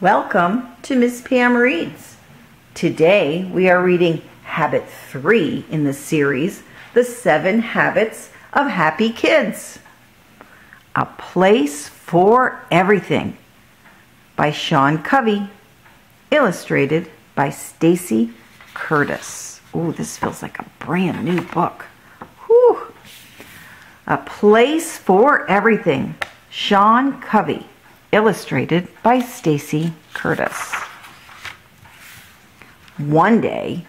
Welcome to Miss Pam Reads. Today we are reading Habit 3 in the series, The Seven Habits of Happy Kids. A Place for Everything by Sean Covey, illustrated by Stacy Curtis. Ooh, this feels like a brand new book. Whew. A Place for Everything, Sean Covey illustrated by Stacy Curtis. One day,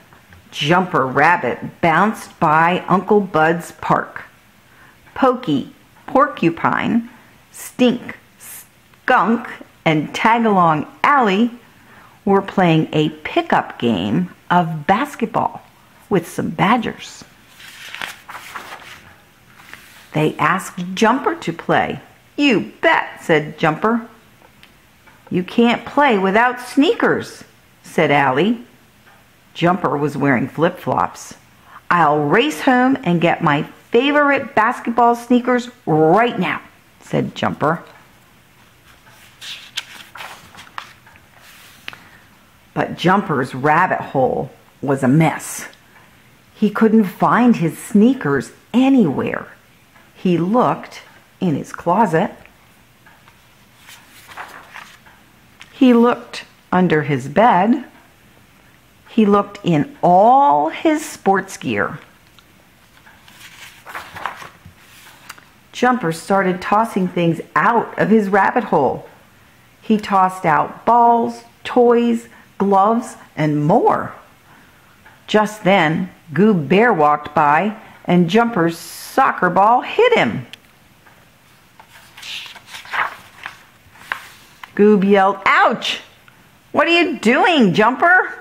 Jumper Rabbit bounced by Uncle Bud's park. Pokey, Porcupine, Stink, Skunk, and Tagalong Allie were playing a pickup game of basketball with some badgers. They asked Jumper to play. You bet, said Jumper. You can't play without sneakers, said Allie. Jumper was wearing flip flops. I'll race home and get my favorite basketball sneakers right now, said Jumper. But Jumper's rabbit hole was a mess. He couldn't find his sneakers anywhere. He looked in his closet. He looked under his bed. He looked in all his sports gear. Jumper started tossing things out of his rabbit hole. He tossed out balls, toys, gloves, and more. Just then, Goob Bear walked by and Jumper's soccer ball hit him. Goob yelled, Ouch! What are you doing, Jumper?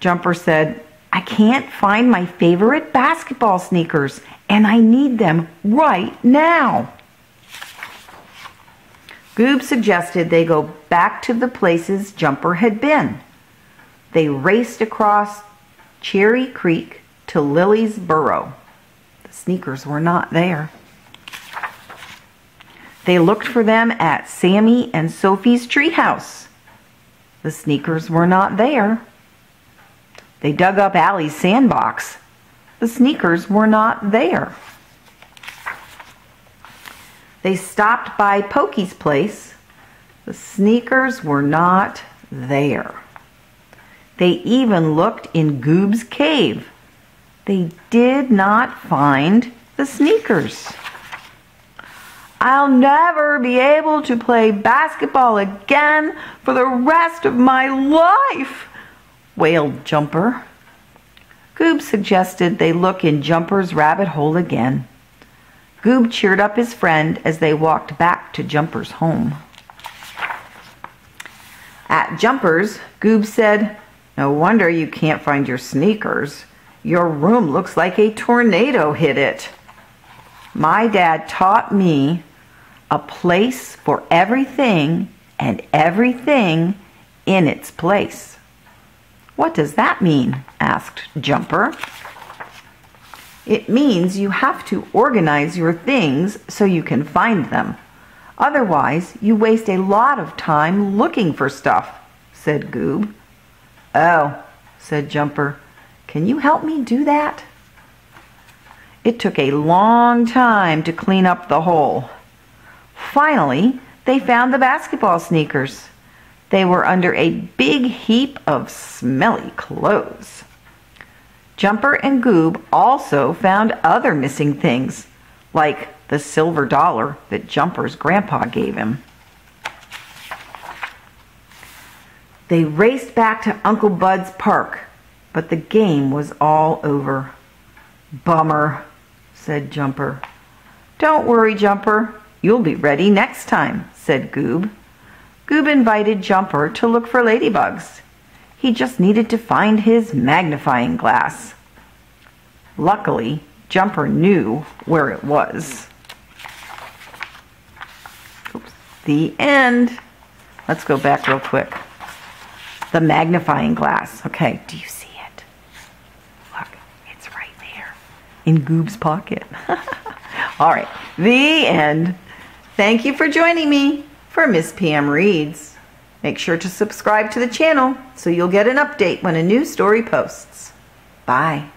Jumper said, I can't find my favorite basketball sneakers, and I need them right now. Goob suggested they go back to the places Jumper had been. They raced across Cherry Creek to Lily's burrow. The sneakers were not there. They looked for them at Sammy and Sophie's treehouse. The sneakers were not there. They dug up Allie's sandbox. The sneakers were not there. They stopped by Pokey's place. The sneakers were not there. They even looked in Goob's cave. They did not find the sneakers. I'll never be able to play basketball again for the rest of my life, wailed Jumper. Goob suggested they look in Jumper's rabbit hole again. Goob cheered up his friend as they walked back to Jumper's home. At Jumper's, Goob said, No wonder you can't find your sneakers. Your room looks like a tornado hit it. My dad taught me a place for everything and everything in its place. What does that mean? asked Jumper. It means you have to organize your things so you can find them. Otherwise, you waste a lot of time looking for stuff, said Goob. Oh, said Jumper. Can you help me do that? It took a long time to clean up the hole. Finally, they found the basketball sneakers. They were under a big heap of smelly clothes. Jumper and Goob also found other missing things, like the silver dollar that Jumper's grandpa gave him. They raced back to Uncle Bud's park, but the game was all over. Bummer, said Jumper. Don't worry, Jumper. You'll be ready next time, said Goob. Goob invited Jumper to look for ladybugs. He just needed to find his magnifying glass. Luckily, Jumper knew where it was. Oops. The end. Let's go back real quick. The magnifying glass. Okay, do you see it? Look, it's right there in Goob's pocket. All right, the end. Thank you for joining me for Miss Pam Reads. Make sure to subscribe to the channel so you'll get an update when a new story posts. Bye.